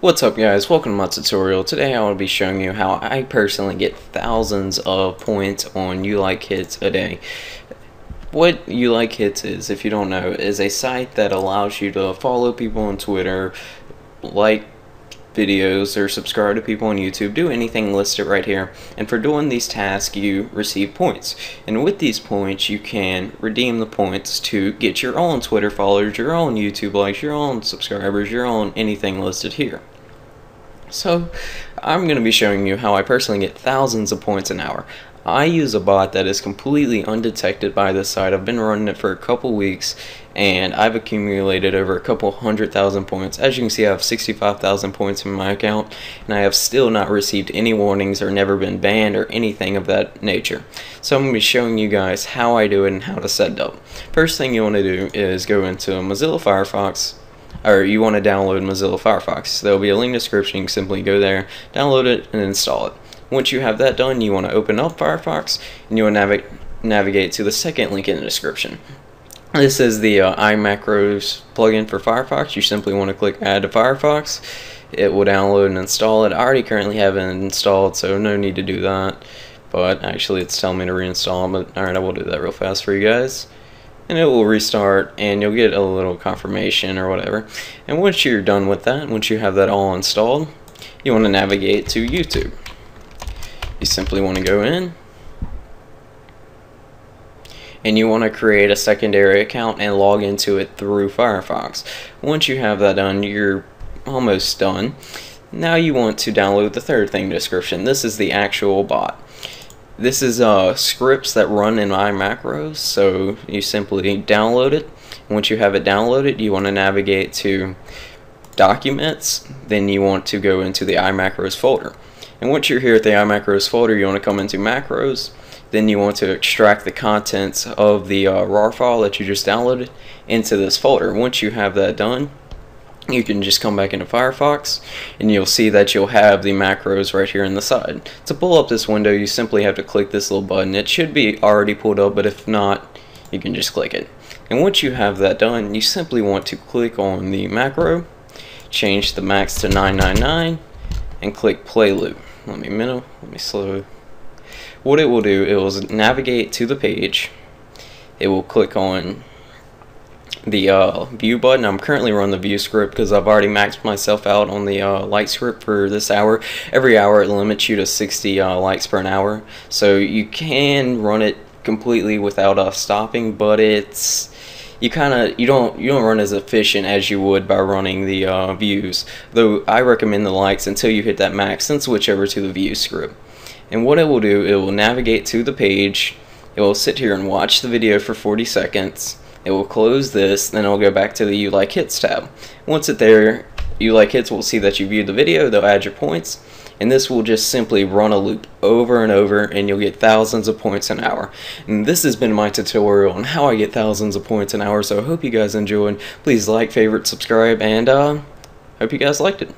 What's up guys, welcome to my tutorial. Today I will be showing you how I personally get thousands of points on You Like Hits a day. What You Like Hits is, if you don't know, is a site that allows you to follow people on Twitter, like videos or subscribe to people on YouTube, do anything listed right here. And for doing these tasks, you receive points. And with these points, you can redeem the points to get your own Twitter followers, your own YouTube likes, your own subscribers, your own anything listed here. So, I'm going to be showing you how I personally get thousands of points an hour. I use a bot that is completely undetected by this site. I've been running it for a couple weeks and I've accumulated over a couple hundred thousand points. As you can see, I have 65,000 points in my account and I have still not received any warnings or never been banned or anything of that nature. So I'm going to be showing you guys how I do it and how to set it up. First thing you want to do is go into Mozilla Firefox or you want to download Mozilla Firefox. There will be a link in the description. You can simply go there, download it, and install it. Once you have that done, you want to open up Firefox and you want to navi navigate to the second link in the description. This is the uh, iMacros plugin for Firefox. You simply want to click Add to Firefox. It will download and install it. I already currently have it installed, so no need to do that. But actually, it's telling me to reinstall. But alright, I will do that real fast for you guys and it will restart and you'll get a little confirmation or whatever and once you're done with that once you have that all installed you want to navigate to YouTube you simply want to go in and you want to create a secondary account and log into it through Firefox. Once you have that done, you're almost done. Now you want to download the third thing description. This is the actual bot. This is uh, scripts that run in iMacros, so you simply download it. Once you have it downloaded, you want to navigate to Documents, then you want to go into the iMacros folder. And once you're here at the iMacros folder, you want to come into Macros. Then you want to extract the contents of the uh, RAR file that you just downloaded into this folder. Once you have that done, you can just come back into Firefox and you'll see that you'll have the macros right here on the side. To pull up this window, you simply have to click this little button. It should be already pulled up, but if not, you can just click it. And once you have that done, you simply want to click on the macro, change the max to 999, and click play loop let me minnow, let me slow. What it will do, it will navigate to the page. It will click on the uh, view button. I'm currently running the view script because I've already maxed myself out on the uh, light script for this hour. Every hour it limits you to 60 uh, likes per hour. So you can run it completely without uh, stopping, but it's you kind of you don't you don't run as efficient as you would by running the uh, views. Though I recommend the likes until you hit that max, and switch over to the view script. And what it will do, it will navigate to the page. It will sit here and watch the video for 40 seconds. It will close this, then it will go back to the You Like Hits tab. Once it's there, You Like Hits will see that you viewed the video. They'll add your points and this will just simply run a loop over and over and you'll get thousands of points an hour. And this has been my tutorial on how I get thousands of points an hour, so I hope you guys enjoyed. Please like, favorite, subscribe, and uh, hope you guys liked it.